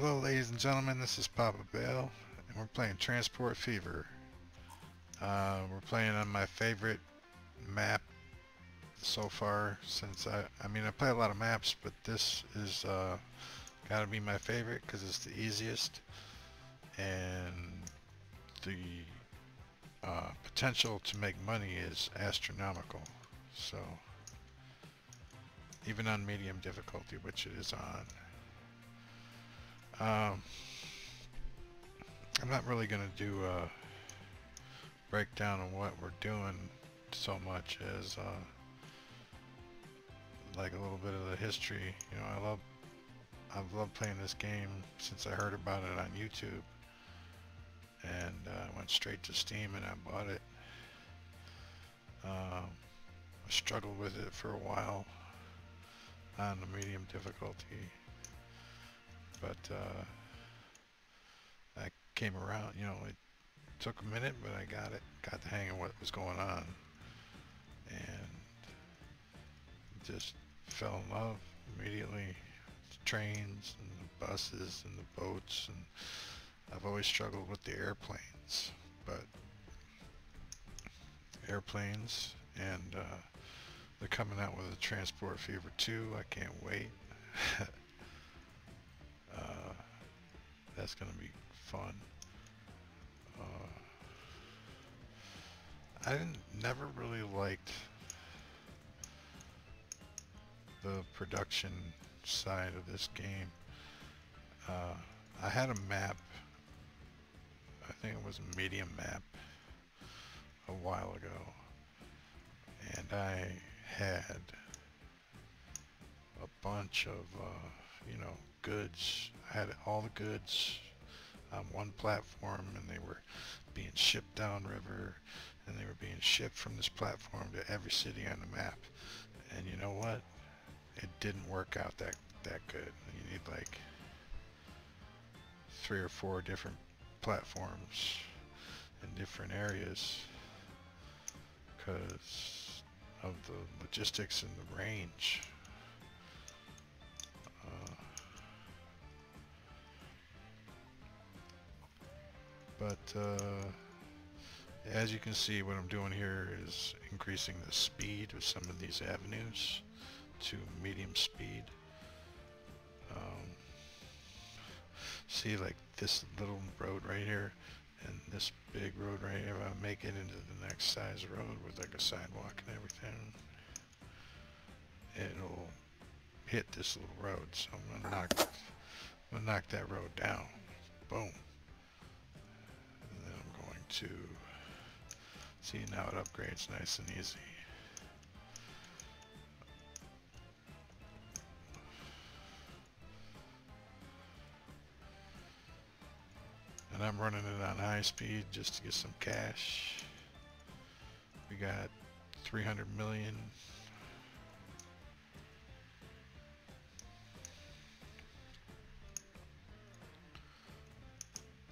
Hello ladies and gentlemen, this is Papa Bale, and we're playing Transport Fever. Uh, we're playing on my favorite map so far since I, I mean I play a lot of maps, but this is uh, gotta be my favorite because it's the easiest and the uh, potential to make money is astronomical. So even on medium difficulty, which it is on. Um, I'm not really going to do a breakdown of what we're doing so much as uh, like a little bit of the history. You know, I love I've loved playing this game since I heard about it on YouTube, and uh, I went straight to Steam and I bought it. Um, I struggled with it for a while on the medium difficulty but uh, I came around, you know, it took a minute, but I got it, got the hang of what was going on, and just fell in love immediately. The trains and the buses and the boats, and I've always struggled with the airplanes, but airplanes, and uh, they're coming out with a Transport Fever 2. I can't wait. that's going to be fun. Uh, I never really liked the production side of this game. Uh, I had a map, I think it was a medium map a while ago, and I had a bunch of, uh, you know, goods. I had all the goods on one platform and they were being shipped downriver and they were being shipped from this platform to every city on the map. And you know what? It didn't work out that, that good. You need like three or four different platforms in different areas because of the logistics and the range. But uh, as you can see what I'm doing here is increasing the speed of some of these avenues to medium speed. Um, see like this little road right here and this big road right here if I make it into the next size road with like a sidewalk and everything it'll hit this little road. So I'm gonna knock I'm gonna knock that road down. Boom to see now it upgrades nice and easy. And I'm running it on high speed just to get some cash. We got 300 million.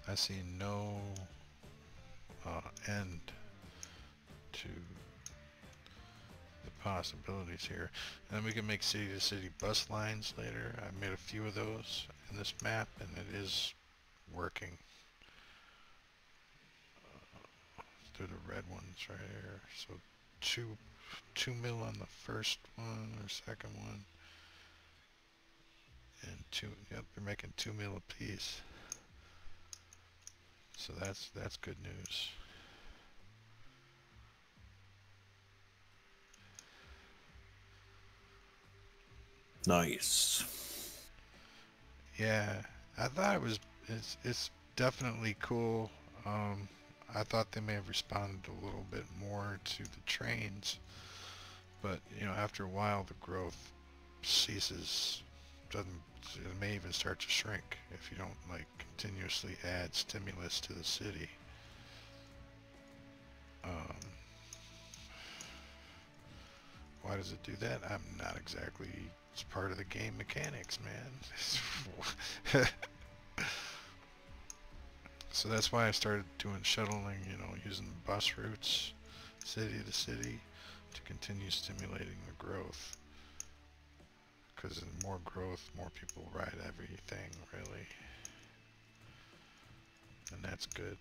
I see no uh, end to the possibilities here. And then we can make city-to-city -city bus lines later. I made a few of those in this map and it is working. Uh, through the red ones right here. So two, two mil on the first one or second one. And two, yep, they're making two mil a piece. So that's that's good news. Nice. Yeah, I thought it was it's it's definitely cool. Um, I thought they may have responded a little bit more to the trains, but you know after a while the growth ceases. Doesn't it may even start to shrink if you don't like continuously add stimulus to the city. Um, why does it do that? I'm not exactly, it's part of the game mechanics, man. so that's why I started doing shuttling, you know, using bus routes, city to city, to continue stimulating the growth. Because more growth, more people ride everything, really. And that's good.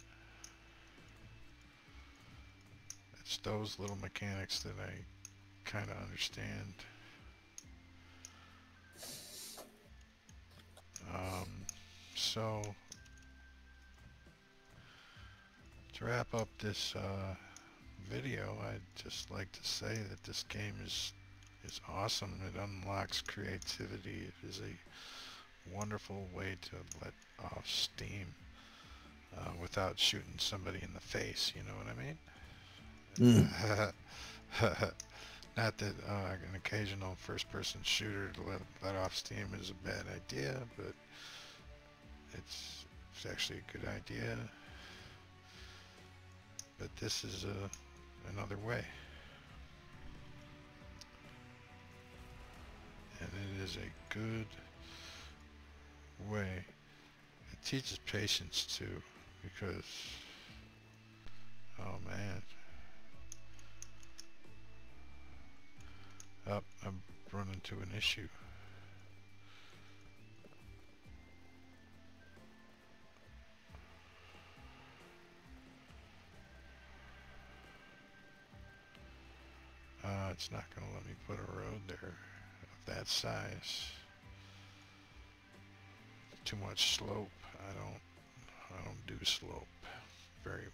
It's those little mechanics that I kind of understand. Um, so, to wrap up this uh, video, I'd just like to say that this game is is awesome. It unlocks creativity. It is a wonderful way to let off steam uh, without shooting somebody in the face. You know what I mean? Mm. Not that uh, an occasional first-person shooter to let, let off steam is a bad idea, but it's, it's actually a good idea. But this is a, uh, another way. Is a good way. It teaches patience too, because, oh man. Up, oh, I'm running into an issue. Uh, it's not going to let me put a road there that size. Too much slope. I don't, I don't do slope very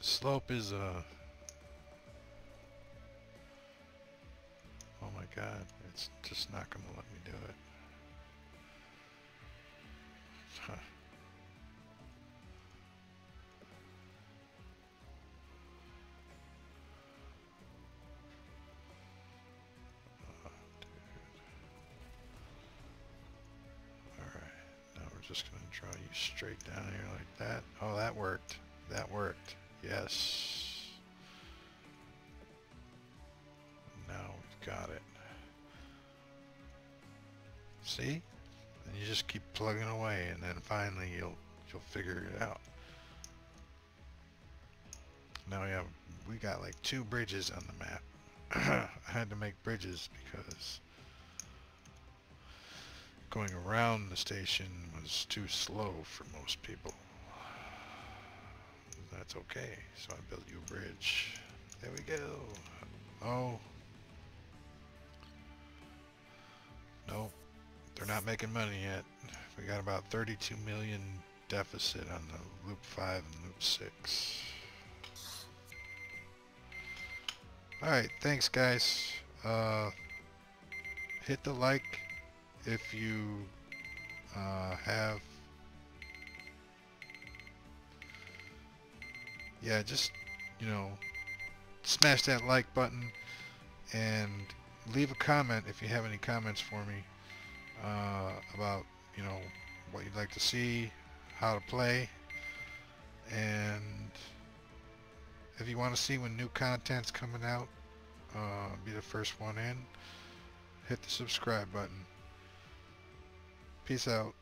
Slope is, a Oh my god, it's just not gonna let me do it. Huh. Just going to draw you straight down here like that. Oh, that worked. That worked. Yes. Now we've got it. See? And you just keep plugging away and then finally you'll you'll figure it out. Now we have we got like two bridges on the map. I had to make bridges because going around the station was too slow for most people that's okay. So I built you a bridge. There we go. Oh. No, they're not making money yet. We got about 32 million deficit on the loop 5 and loop 6. Alright, thanks guys. Uh, hit the like if you uh, have yeah, just, you know, smash that like button and leave a comment if you have any comments for me uh, about, you know, what you'd like to see, how to play, and if you want to see when new content's coming out, uh, be the first one in, hit the subscribe button. Peace out.